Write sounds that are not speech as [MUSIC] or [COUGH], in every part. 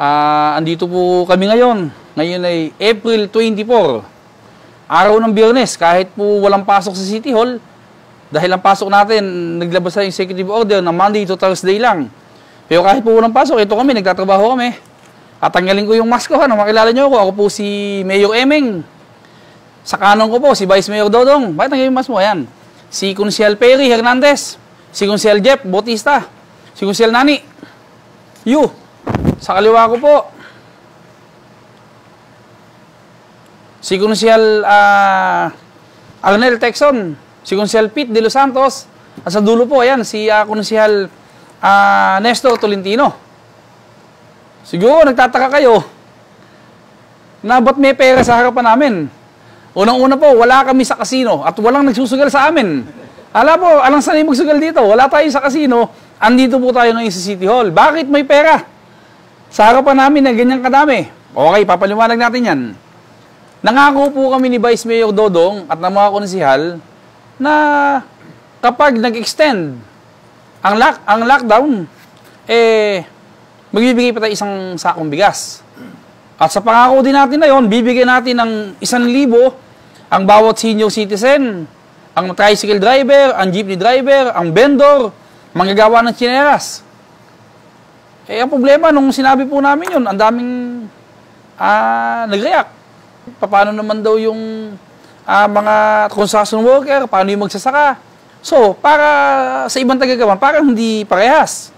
Ah, andito po kami ngayon. Ngayon ay April 24. Araw ng Biyernes, kahit po walang pasok sa City Hall, dahil ang pasok natin, naglabas na yung executive order na Monday to Thursday lang. Pero kahit po walang pasok, ito kami, nagtatrabaho kami. At tanggalin ko yung mask ko, ano, makilala nyo ako. Ako po si Mayor Emeng. Sa kanon ko po, si Vice Mayor Dodong. Bakit tanggalin yung mask mo? Ayan. Si Consiel Perry Hernandez. Si Consiel Jeff Bautista. Si Consiel Nani. You. Sa kaliwa ko po, si Consiel ah, Arnel Texon. Si Consiel Pete de Los Santos. At sa dulo po, ayan, si uh, Consiel ah, Nestor Tolentino. Siguro, nagtataka kayo na ba't may pera sa harapan namin? Unang-una po, wala kami sa kasino at walang nagsusugal sa amin. Ala po, alang sanay magsugal dito? Wala tayo sa kasino, andito po tayo ngayon sa City Hall. Bakit may pera? Sa harapan namin na ganyan kadami. Okay, papaliwanag natin yan. Nangako po kami ni Vice Mayor Dodong at ng mga konsihal na kapag nag-extend ang, lock, ang lockdown, eh, magbibigay pa tayo isang sakong bigas. At sa pangako din natin na yon, bibigyan natin ng isang libo ang bawat senior citizen, ang tricycle driver, ang jeepney driver, ang vendor, manggagawa ng tsineras. Eh, ang problema, nung sinabi po namin yun, ang daming ah, nag-react. Paano naman daw yung ah, mga construction worker, paano yung magsasaka. So, para sa ibang tagagawan, parang hindi parehas.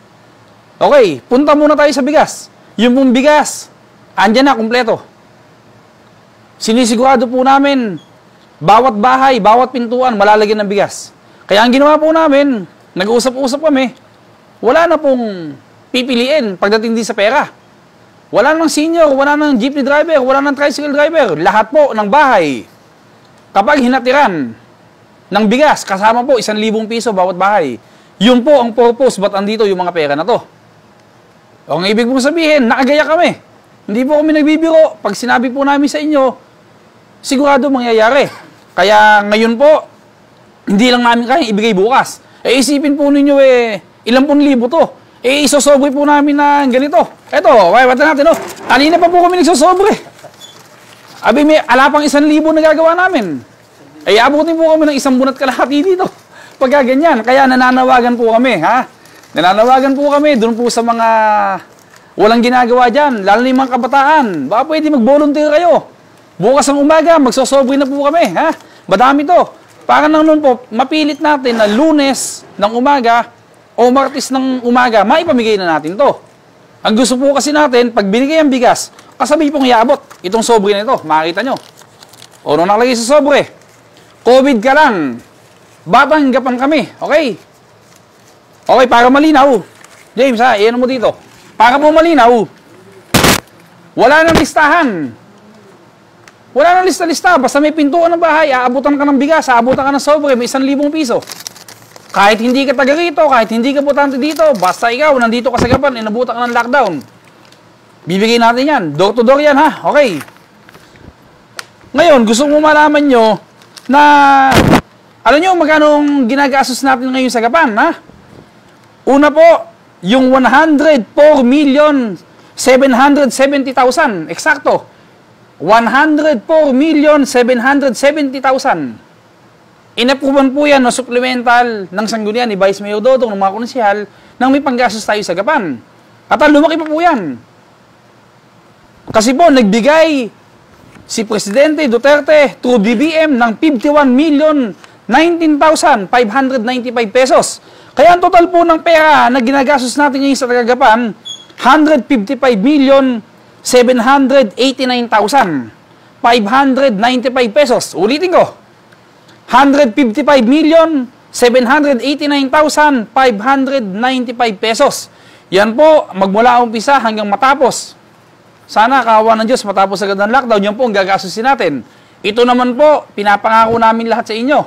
Okay, punta muna tayo sa bigas. Yung pong bigas, andyan na, kumpleto. Sinisigurado po namin, bawat bahay, bawat pintuan, malalagyan ng bigas. Kaya ang ginawa po namin, nag-uusap-usap kami, wala na pong pipiliin pagdating din sa pera. Wala nang senior, wala nang jeepney driver, wala nang tricycle driver. Lahat po ng bahay, kapag hinatiran ng bigas, kasama po isang libong piso bawat bahay. Yun po ang purpose, ba't andito yung mga pera na to? O ang ibig mong sabihin, nakagaya kami. Hindi po kami nagbibiro. Pag sinabi po namin sa inyo, sigurado mangyayari. Kaya ngayon po, hindi lang namin kaya ibigay bukas. Eh isipin po ninyo eh, ilang pun libo to. Eh isosobre po namin na ganito. Eto, wait natin oh. Kanina pa po kami nagsosobre. Abi may alapang isang libo na gagawa namin. Eh abutin po kami ng isang bunat kalahati dito. [LAUGHS] Pagka ganyan. Kaya nananawagan po kami, ha? Nananawagan po kami doon po sa mga walang ginagawa dyan, lalo na yung mga kabataan. Baka pwede mag-volunteer kayo. Bukas ng umaga, magsosobre na po kami, ha? Madami to. Para nang noon po, mapilit natin na lunes ng umaga o martis ng umaga, maipamigay na natin to. Ang gusto po kasi natin, pag binigay ang bigas, kasabi pong iabot itong sobre na ito. Makikita nyo. O, nung nakalagay sa sobre, COVID ka lang. Batang kami. Okay? Okay, para malinaw. James, ha, iyan mo dito. Para po malinaw, wala nang listahan. Wala nang lista-lista. Basta may pintuan ng bahay, aabutan ka ng bigas, aabutan ka ng sobre, may isang libong piso. Kahit hindi ka taga rito, kahit hindi ka butante dito, basta ikaw, nandito ka sa gapan, inabutan ka ng lockdown. Bibigay natin yan. Door to door yan, ha? Okay. Ngayon, gusto mo malaman nyo na, alam nyo, magkano ginagastos natin ngayon sa gapan, ha? Una po, yung 104 million 770,000. Eksakto. 104 million 770,000. Inapruban po yan no, supplemental ng sanggunian ni Vice Mayor Dodong ng mga konsyal nang may panggastos tayo sa Gapan. At ang lumaki pa po yan. Kasi po, nagbigay si Presidente Duterte through BBM ng 51 million 19,595 pesos. Kaya ang total po ng pera na ginagastos natin ngayon sa Tagagapan, 155 million 789,595 pesos. Ulitin ko. 155 million 789,595 pesos. Yan po, magmula umpisa hanggang matapos. Sana kawa ng Diyos matapos agad ng lockdown, yan po ang gagastusin natin. Ito naman po, pinapangako namin lahat sa inyo.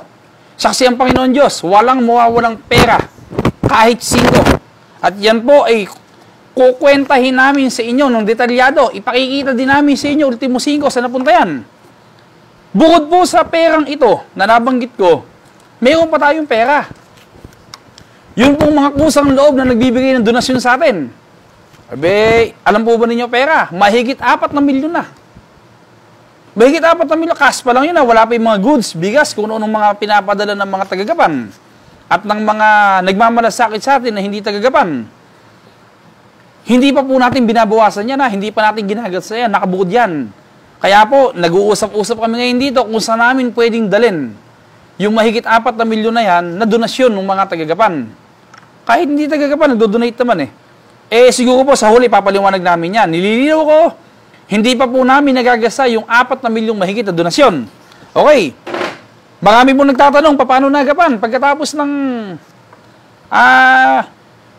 Saksi ang Panginoon Diyos, walang mawawalang pera, kahit sino. At yan po ay kukwentahin namin sa inyo ng detalyado. Ipakikita din namin sa inyo, ultimo 5, sa napunta yan. Bukod po sa perang ito na nabanggit ko, mayroon pa tayong pera. Yung pong mga kusang loob na nagbibigay ng donasyon sa atin. Abe, alam po ba ninyo pera? Mahigit apat na milyon na. Mahigit apat na milyon, cash pa lang yun na. Wala pa yung mga goods, bigas, kung ano mga pinapadala ng mga tagagapan. At ng mga nagmamalasakit sa atin na hindi tagagapan. Hindi pa po natin binabawasan yan ha. Hindi pa natin ginagatsa yan. Nakabukod yan. Kaya po, nag-uusap-usap kami ngayon dito kung saan namin pwedeng dalin yung mahigit apat na milyon na yan na donasyon ng mga tagagapan. Kahit hindi tagagapan, nagdo-donate naman eh. Eh siguro po sa huli papaliwanag namin yan. Nililinaw ko, hindi pa po namin nagagasa yung apat na milyong mahigit na donasyon. Okay. Marami po nagtatanong, paano nagapan pagkatapos ng ah,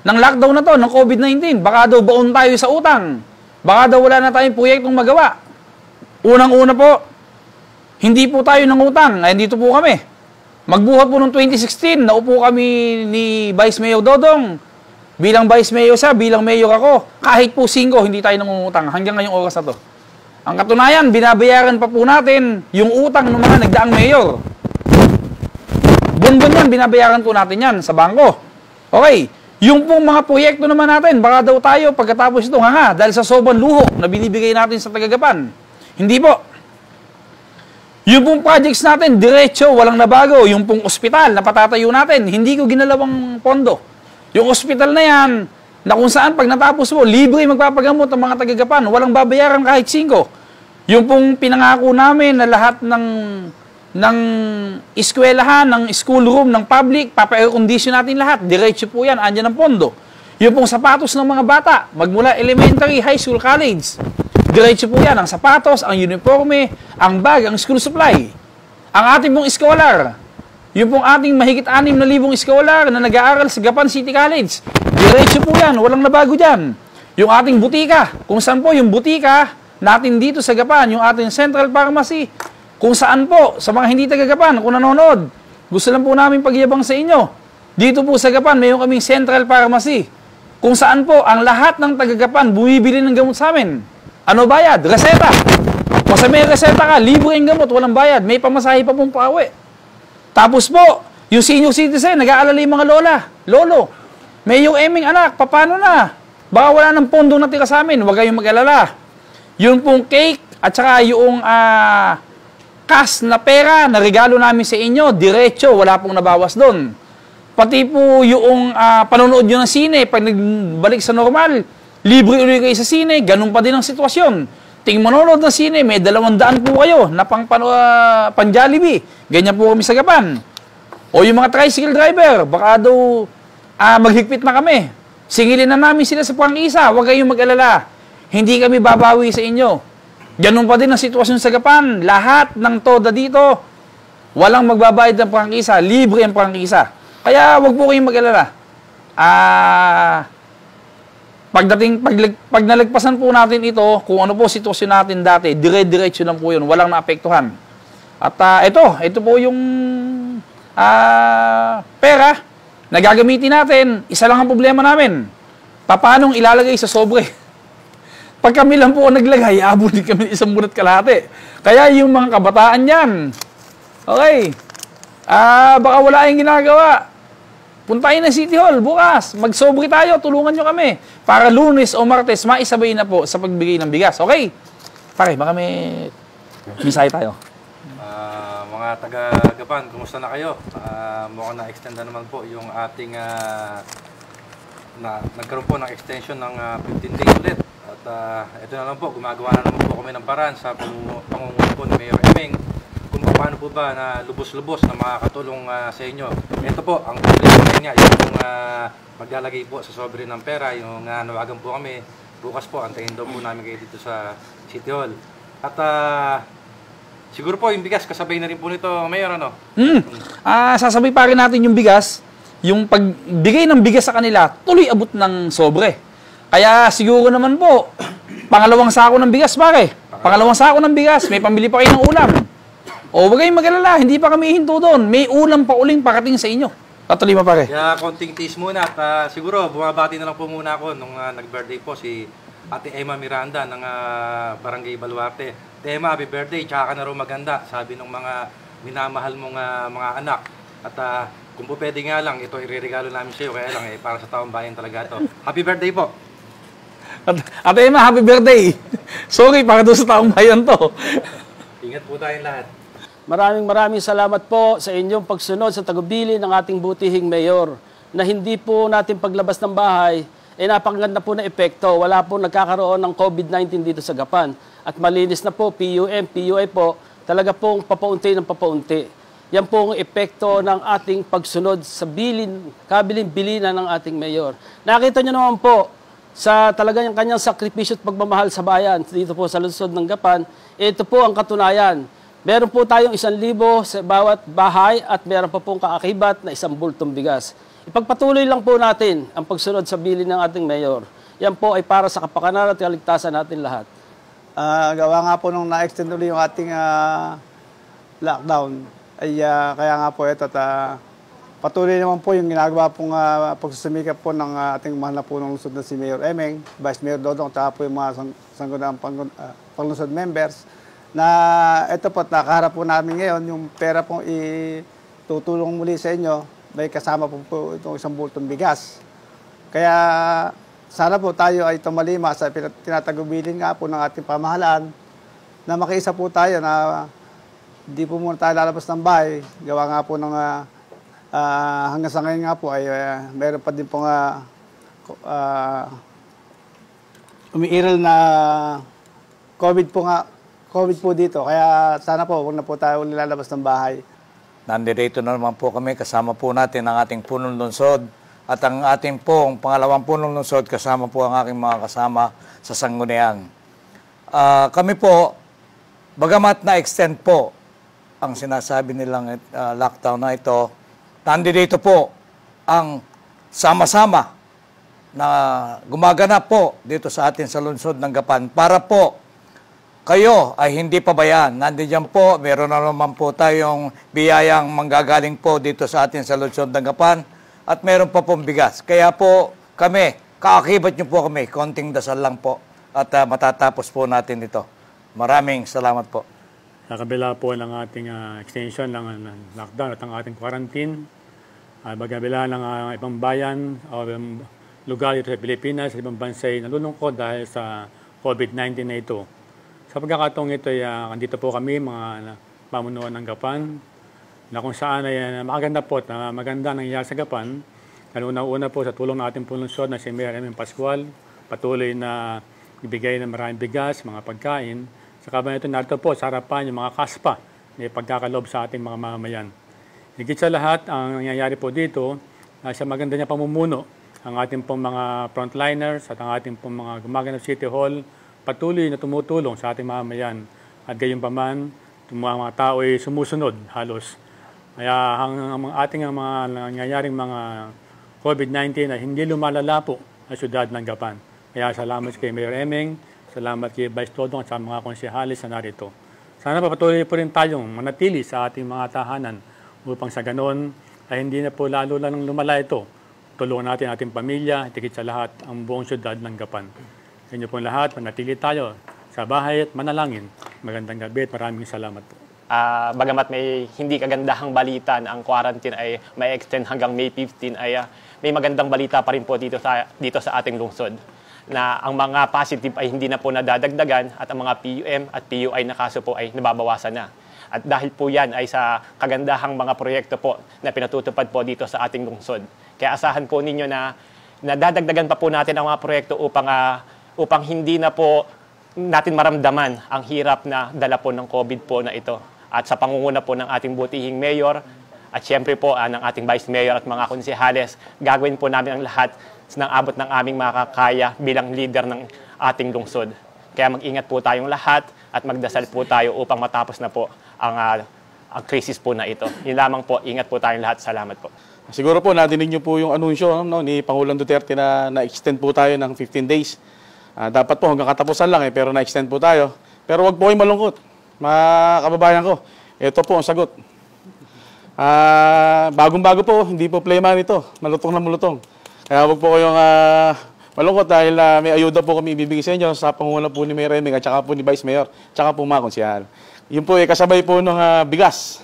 ng lockdown na to, ng COVID-19? Baka daw baon tayo sa utang. Baka daw wala na tayong proyektong magawa. Unang-una po, hindi po tayo ng utang. Ay, dito po kami. Magbuhat po noong 2016, naupo kami ni Vice Mayor Dodong. Bilang Vice Mayor siya, bilang Mayor ako. Kahit po singko, hindi tayo nangungutang hanggang ngayong oras na to. Ang katunayan, binabayaran pa po natin yung utang ng mga nagdaang mayor. Buwan-buwan yan, binabayaran po natin yan sa bangko. Okay, yung pong mga proyekto naman natin, baka daw tayo pagkatapos ito, nga nga, dahil sa sobrang luho na binibigay natin sa tagagapan. Hindi po. Yung pong projects natin, diretso, walang nabago. Yung pong ospital na patatayo natin, hindi ko ginalawang pondo. Yung ospital na yan, na kung saan pag natapos mo, libre magpapagamot ang mga tagagapan, walang babayaran kahit singko. Yung pong pinangako namin na lahat ng ng eskwelahan, ng school room, ng public, papa-air condition natin lahat. Diretso po yan, andyan ang pondo. Yung pong sapatos ng mga bata, magmula elementary, high school, college. Diretso po yan, ang sapatos, ang uniforme, ang bag, ang school supply. Ang ating pong scholar, yung pong ating mahigit anim na libong scholar na nag-aaral sa Gapan City College. Diretso po yan, walang nabago dyan. Yung ating butika, kung saan po yung butika natin dito sa Gapan, yung ating central pharmacy, kung saan po, sa mga hindi taga-Gapan, kung nanonood, gusto lang po namin pagyabang sa inyo. Dito po sa Gapan, mayroon kaming central pharmacy. Kung saan po, ang lahat ng taga-Gapan bumibili ng gamot sa amin. Ano bayad? Reseta. Basta may reseta ka, libre ang gamot, walang bayad. May pamasahe pa pong pauwi. Tapos po, yung senior citizen, nag-aalala yung mga lola, lolo. May yung eming anak, paano na? Baka wala ng pondo na tira sa amin, huwag kayong mag-alala. Yung pong cake, at saka yung uh, cash na pera na regalo namin sa inyo, diretso, wala pong nabawas doon. Pati po yung uh, panonood nyo ng sine, pag nagbalik sa normal, libre ulit kayo sa sine, ganun pa din ang sitwasyon. Ting manonood ng sine, may dalawang daan po kayo na pang, pang, uh, pang. Ganyan po kami sa Gapan. O yung mga tricycle driver, baka daw uh, maghigpit na kami. Singilin na namin sila sa pang-isa. Huwag kayong mag-alala. Hindi kami babawi sa inyo. Ganun pa din ang sitwasyon sa Gapan. Lahat ng toda dito, walang magbabayad ng pangkisa. Libre ang pangkisa. Kaya wag po kayong mag-alala. Ah... Pagdating, pag, pag nalagpasan po natin ito, kung ano po sitwasyon natin dati, dire-diretso lang po yun, walang naapektuhan. At uh, ito, ito po yung uh, pera na gagamitin natin. Isa lang ang problema namin. Paano ilalagay sa sobre? [LAUGHS] Pag kami lang po naglagay, abutin kami isang bunot kalahati. Kaya yung mga kabataan yan, okay, ah, uh, baka wala yung ginagawa. Puntahin na City Hall bukas. Magsobre tayo, tulungan nyo kami. Para lunes o martes, maisabay na po sa pagbigay ng bigas. Okay? Pare, baka may misay tayo mga taga-Gapan, kumusta na kayo? Uh, mukhang na-extend na naman po yung ating uh, na, nagkaroon po ng extension ng uh, 15 days ulit. At uh, ito na lang po, gumagawa na naman po kami ng paraan sa pangunguna po ni Mayor kung paano po ba na lubos-lubos na makakatulong uh, sa inyo. Ito po, ang problema niya, yung uh, maglalagay po sa sobre ng pera, yung uh, nawagan po kami, bukas po, antayin daw po namin kayo dito sa City Hall. At uh, Siguro po yung bigas kasabay na rin po nito, Mayor, ano? Hmm. Ah, sasabay pa rin natin yung bigas. Yung pagbigay ng bigas sa kanila, tuloy abot ng sobre. Kaya siguro naman po, [CLEARS THROAT] pangalawang sako ng bigas, pare. Pangalawang sako ng bigas, may pambili pa kayo ng ulam. O, wag kayong mag-alala, hindi pa kami hinto doon. May ulam pa uling parating sa inyo. Patuloy mo, pare. Kaya konting tease muna at uh, siguro bumabati na lang po muna ako nung uh, nag-birthday po si Ate Emma Miranda ng uh, Barangay Baluarte. Tema, happy birthday, tsaka ka na rin maganda, sabi ng mga minamahal mong uh, mga anak. At uh, kung po pwede nga lang, ito iririgalo namin sa iyo, kaya lang eh, para sa taong bayan talaga ito. Happy birthday po! At, Ate Emma, happy birthday! [LAUGHS] Sorry, para doon sa taong bayan to. Ingat po tayong lahat. Maraming maraming salamat po sa inyong pagsunod sa tagubili ng ating butihing mayor na hindi po natin paglabas ng bahay ay eh, napakaganda po na epekto. Wala po nagkakaroon ng COVID-19 dito sa Gapan. At malinis na po, PUM, PUI po, talaga pong papaunti ng papaunti. Yan po ang epekto ng ating pagsunod sa bilin, kabiling bilina ng ating mayor. Nakita nyo naman po, sa talaga yung kanyang sakripisyo at pagmamahal sa bayan dito po sa lungsod ng Gapan, ito po ang katunayan Meron po tayong isang libo sa bawat bahay at meron pa pong kaakibat na isang bultong bigas. Ipagpatuloy lang po natin ang pagsunod sa bilin ng ating mayor. Yan po ay para sa kapakanan at kaligtasan natin lahat. Uh, gawa nga po nung na-extend ulit yung ating uh, lockdown, ay uh, kaya nga po ito at uh, patuloy naman po yung ginagawa pong uh, pagsusumikap po ng uh, ating mahal na po ng lungsod na si Mayor Emeng, Vice Mayor Dodong, at po yung mga sang sanggunang uh, panglungsod members na ito po, nakaharap po namin ngayon, yung pera pong itutulong muli sa inyo, may kasama po po itong isang bultong bigas. Kaya sana po tayo ay tumalima sa tinatagubilin nga po ng ating pamahalaan na makiisa po tayo na hindi po muna tayo lalabas ng bahay. Gawa nga po ng uh, uh, hanggang sa ngayon nga po ay uh, meron pa din po nga uh, umiiral na COVID po nga COVID po dito. Kaya sana po, huwag na po tayo nilalabas ng bahay. Nandito na naman po kami, kasama po natin ang ating punong lungsod. At ang ating pong pangalawang punong lungsod, kasama po ang aking mga kasama sa Sangguniang. Uh, kami po, bagamat na-extend po ang sinasabi nilang uh, lockdown na ito, nandito po ang sama-sama na gumaganap po dito sa atin sa lungsod ng Gapan para po kayo ay hindi pabayaan. Nandiyan po, meron na naman po tayong biyayang manggagaling po dito sa atin sa Luzon, Dangapan at meron pa pong bigas. Kaya po kami, kaakibat niyo po kami, konting dasal lang po at uh, matatapos po natin ito. Maraming salamat po. Sa kabila po ng ating uh, extension ng, uh, lockdown at ang ating quarantine, uh, bagabila ng uh, ibang bayan o um, lugar dito sa Pilipinas, ibang bansa ay dahil sa COVID-19 na ito. Sa pagkakataong ito, ay, uh, andito po kami, mga pamunuan ng Gapan, na kung saan ay uh, makaganda po at uh, maganda nangyayari sa Gapan. Lalo-una po sa tulong ng ating pulunsod na si Mayor M. Pascual, patuloy na ibigay ng maraming bigas, mga pagkain. Sa kaban ito, narito po sa harapan yung mga kaspa na pagkakalob sa ating mga mamamayan. Higit sa lahat, ang nangyayari po dito, uh, sa maganda niya pamumuno, ang ating pong mga frontliners at ang ating pong mga gumaganap City Hall, patuloy na tumutulong sa ating mamamayan at gayon pa man, mga, mga tao ay sumusunod halos. Kaya ang, ang ating ang mga nangyayaring mga COVID-19 ay hindi lumalala po sa syudad ng Gapan. Kaya salamat kay Mayor Emeng, salamat kay Vice Todong at sa mga konsehalis na narito. Sana papatuloy po rin tayong manatili sa ating mga tahanan upang sa ganon ay hindi na po lalo lang lumala ito. Tulungan natin ating pamilya, tikit sa lahat ang buong syudad ng Gapan. Sa inyo pong lahat, manatili tayo sa bahay at manalangin. Magandang gabi at maraming salamat po. Uh, bagamat may hindi kagandahang balita na ang quarantine ay may extend hanggang May 15 ay uh, may magandang balita pa rin po dito sa dito sa ating lungsod na ang mga positive ay hindi na po nadadagdagan at ang mga PUM at PUI na kaso po ay nababawasan na. At dahil po yan ay sa kagandahang mga proyekto po na pinatutupad po dito sa ating lungsod. Kaya asahan po ninyo na nadadagdagan pa po natin ang mga proyekto upang uh, upang hindi na po natin maramdaman ang hirap na dala po ng COVID po na ito. At sa pangunguna po ng ating butihing mayor at siyempre po uh, ng ating vice mayor at mga konsehales, gagawin po namin ang lahat ng abot ng aming makakaya bilang leader ng ating lungsod. Kaya mag-ingat po tayong lahat at magdasal po tayo upang matapos na po ang, uh, ang crisis po na ito. Yun lamang po, ingat po tayong lahat. Salamat po. Siguro po, nadinig niyo po yung anunsyo no, ni Pangulong Duterte na na-extend po tayo ng 15 days Uh, dapat po hanggang katapusan lang eh, pero na-extend po tayo. Pero wag po kayong malungkot, mga kababayan ko. Ito po ang sagot. Uh, bagong-bago po, hindi po playman ito. Malutong na malutong. Kaya wag po kayong uh, malungkot dahil uh, may ayuda po kami ibibigay sa inyo sa pangunguna po ni Mayor Reming at saka po ni Vice Mayor, saka po mga konsihal. Yun po eh, kasabay po ng uh, bigas.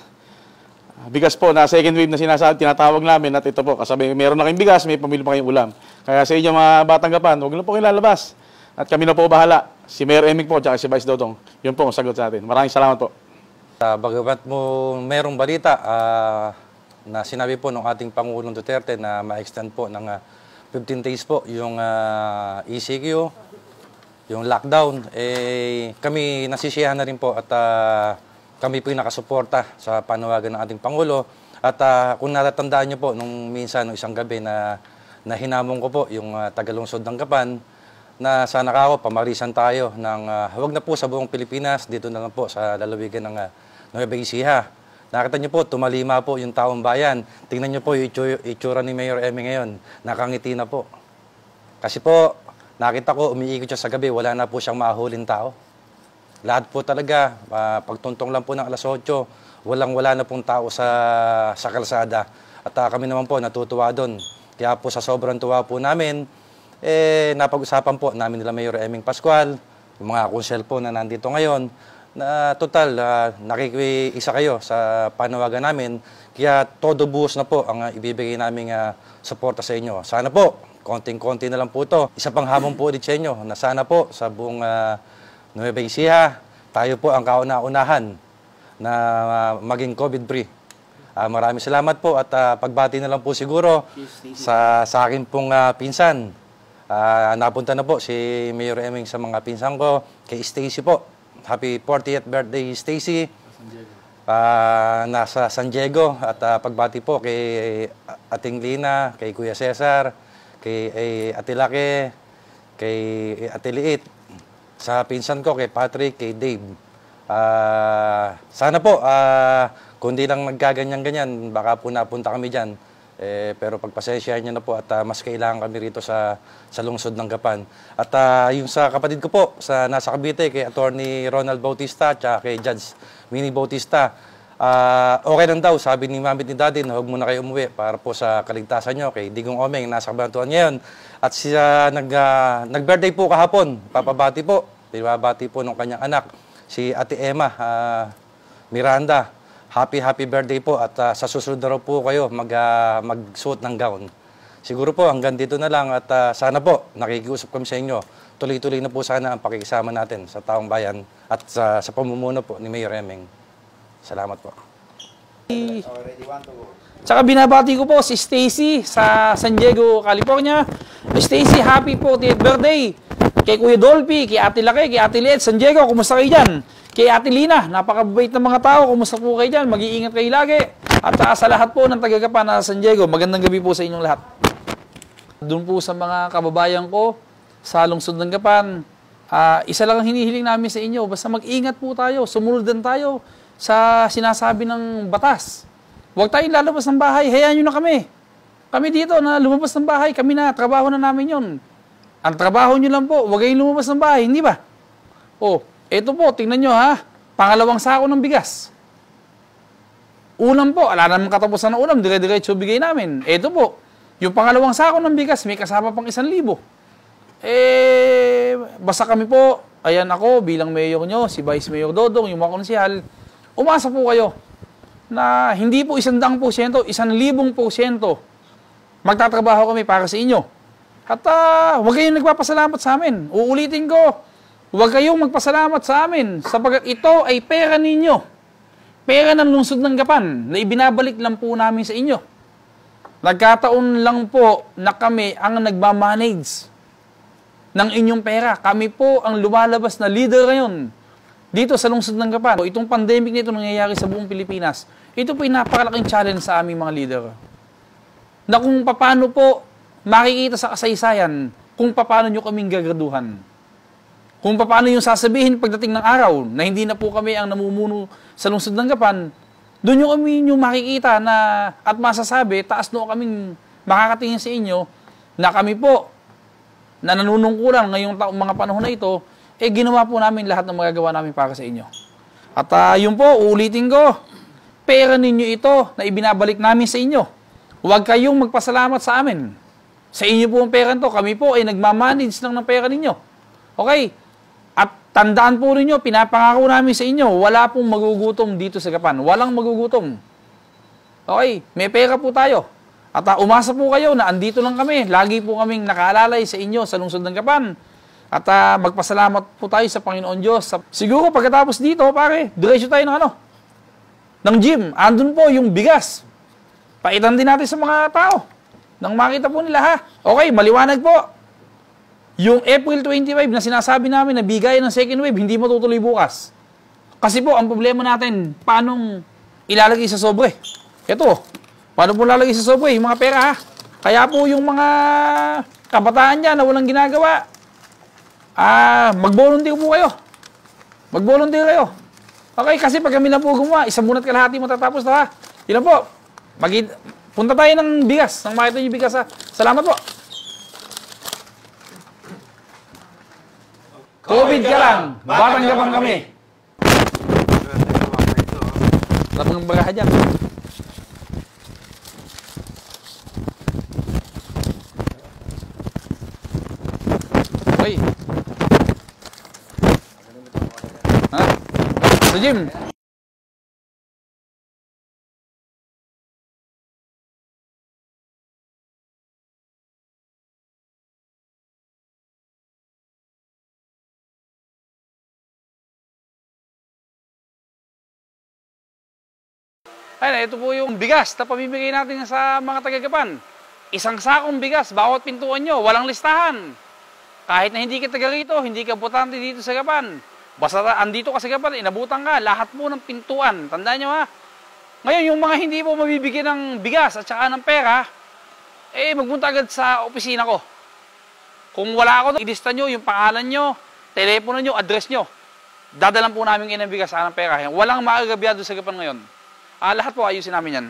Bigas po na second wave na sinasabi, tinatawag namin at ito po, kasabay meron na kayong bigas, may pamilya pa kayong ulam. Kaya sa inyo mga batang gapan, huwag na po kayong lalabas. At kami na po bahala. Si Mayor Eming po, tsaka si Vice Dodong. Yun po ang sagot sa atin. Maraming salamat po. Uh, bagamat mo merong balita ah, na sinabi po ng ating Pangulong Duterte na ma-extend po ng ah, 15 days po yung ah, ECQ, yung lockdown, eh, kami nasisiyahan na rin po at ah, kami po nakasuporta sa panawagan ng ating Pangulo. At ah, kung natatandaan niyo po, nung minsan, nung isang gabi na, na hinamon ko po yung uh, tagalungsod ng Gapan, na sana ako, pamarisan tayo ng, ah, huwag na po sa buong Pilipinas, dito na lang po sa lalawigan ng uh, Nueva Ecija. Nakita niyo po, tumalima po yung taong bayan. Tingnan niyo po yung itsura, ni Mayor Emi ngayon. Nakangiti na po. Kasi po, nakita ko, umiikot siya sa gabi, wala na po siyang mahulin tao. Lahat po talaga, ah, pagtuntong lang po ng alas 8, walang-wala na pong tao sa, sa kalsada. At ah, kami naman po natutuwa doon. Kaya po sa sobrang tuwa po namin, eh, napag-usapan po namin nila Mayor Eming Pascual, yung mga konsel po na nandito ngayon, na total, uh, nakikiisa kayo sa panawagan namin. Kaya todo buhos na po ang uh, ibibigay naming uh, suporta sa inyo. Sana po, konting-konti na lang po ito. Isa pang hamon po ulit sa inyo na sana po sa buong uh, Nueva Ecija, tayo po ang kauna-unahan na uh, maging COVID-free. Uh, maraming salamat po at uh, pagbati na lang po siguro sa, sa akin pong uh, pinsan. Uh, napunta na po si Mayor Eming sa mga pinsan ko, kay Stacy po. Happy 40th birthday, Stacy. Uh, nasa San Diego at uh, pagbati po kay Ating Lina, kay Kuya Cesar, kay eh, Ate Lake, kay Ate Liit, sa pinsan ko, kay Patrick, kay Dave. Uh, sana po, uh, kundi lang nagkaganyan-ganyan, baka po napunta kami dyan. Eh, pero pagpasensyahan niyo na po at uh, mas kailangan kami rito sa, sa lungsod ng Gapan. At uh, yung sa kapatid ko po, sa nasa Cavite, kay Attorney Ronald Bautista at kay Judge Mini Bautista, uh, okay lang daw, sabi ni Mamit ni Daddy na huwag muna kayo umuwi para po sa kaligtasan nyo kay Digong Omeng, nasa kabantuan ngayon. At siya nag, uh, nag-birthday po kahapon, papabati po, pinabati po ng kanyang anak, si Ate Emma uh, Miranda. Happy, happy birthday po at uh, sa susunod na po kayo mag, uh, magsuot ng gown. Siguro po hanggang dito na lang at uh, sana po nakikiusap kami sa inyo. Tuloy-tuloy na po sana ang pakikisama natin sa taong bayan at sa, sa pamumuno po ni Mayor Remeng. Salamat po. Tsaka binabati ko po si Stacy sa San Diego, California. Stacy, happy 40th birthday! Kay Kuya Dolphy, kay Ate Lake, kay Ate Liet, San Diego, kumusta kayo dyan? Kay Ate Lina, napakabait ng mga tao. Kumusta po kayo dyan? Mag-iingat kayo lagi. At uh, sa lahat po ng tagagapa na San Diego, magandang gabi po sa inyong lahat. Doon po sa mga kababayan ko, sa lungsod ng Gapan, uh, isa lang ang hinihiling namin sa inyo, basta mag-ingat po tayo, sumunod din tayo sa sinasabi ng batas. Huwag tayong lalabas ng bahay, hayaan nyo na kami. Kami dito na lumabas ng bahay, kami na, trabaho na namin yon. Ang trabaho nyo lang po, huwag kayong lumabas ng bahay, hindi ba? Oh, ito po, tingnan nyo ha. Pangalawang sako ng bigas. Ulam po, ala naman katapusan ng ulam, dire-diretso bigay namin. Ito po, yung pangalawang sako ng bigas, may kasama pang isang libo. Eh, basta kami po, ayan ako bilang mayor nyo, si Vice Mayor Dodong, yung mga konsyal, umasa po kayo na hindi po isang daang porsyento, isang libong porsyento magtatrabaho kami para sa inyo. At uh, huwag kayong nagpapasalamat sa amin. Uulitin ko, Huwag kayong magpasalamat sa amin sapagkat ito ay pera ninyo. Pera ng lungsod ng Gapan na ibinabalik lang po namin sa inyo. Nagkataon lang po na kami ang nagmamanage ng inyong pera. Kami po ang lumalabas na leader ngayon dito sa lungsod ng Gapan. Itong pandemic nito nangyayari sa buong Pilipinas, ito po ay napakalaking challenge sa aming mga leader. Na kung paano po makikita sa kasaysayan kung paano nyo kaming gagraduhan. Kung paano yung sasabihin pagdating ng araw na hindi na po kami ang namumuno sa lungsod ng Gapan, doon yung kami yung makikita na at masasabi, taas no kaming makakatingin sa inyo na kami po na nanunungkulan ngayong taong mga panahon na ito, eh ginawa po namin lahat ng magagawa namin para sa inyo. At uh, yun po, uulitin ko, pera ninyo ito na ibinabalik namin sa inyo. Huwag kayong magpasalamat sa amin. Sa inyo po ang pera to, kami po ay nagmamanage lang ng pera ninyo. Okay? Tandaan po ninyo, pinapangako namin sa inyo, wala pong magugutom dito sa Gapan. Walang magugutom. Okay, may pera po tayo. At uh, umasa po kayo na andito lang kami. Lagi po kaming nakaalalay sa inyo sa lungsod ng Gapan. At ah, magpasalamat po tayo sa Panginoon Diyos. Siguro pagkatapos dito, pare, diretso tayo ng ano? Ng gym. Andun po yung bigas. Paitan din natin sa mga tao. Nang makita po nila ha. Okay, maliwanag po. Yung April 25 na sinasabi namin na bigay ng second wave, hindi matutuloy bukas. Kasi po, ang problema natin, paanong ilalagay sa sobre? Ito, paano po lalagay sa sobre? Yung mga pera ha. Kaya po yung mga kabataan dyan na walang ginagawa, ah, mag-volunteer po kayo. Mag-volunteer kayo. Okay, kasi pag kami na po gumawa, isang bunat kalahati matatapos na ha. Yun lang po. Mag punta tayo ng bigas, nang makita yung bigas ha. Salamat po. COVID ka lang, batang gabang kami. Swerte ka ba ito? oh. Labang Ayun, ito po yung bigas na pamimigay natin sa mga tagagapan. Isang sakong bigas, bawat pintuan nyo, walang listahan. Kahit na hindi ka taga rito, hindi ka botante dito sa Gapan. Basta ta- andito ka sa Gapan, inabutan ka, lahat po ng pintuan. Tandaan nyo ha. Ngayon, yung mga hindi po mabibigyan ng bigas at saka ng pera, eh, magpunta agad sa opisina ko. Kung wala ako, ilista nyo yung pangalan nyo, telepono nyo, address nyo. Dadalan po namin kayo ng bigas sa ng pera. Walang maagabyado sa Gapan ngayon. Ah, lahat po ayusin namin yan.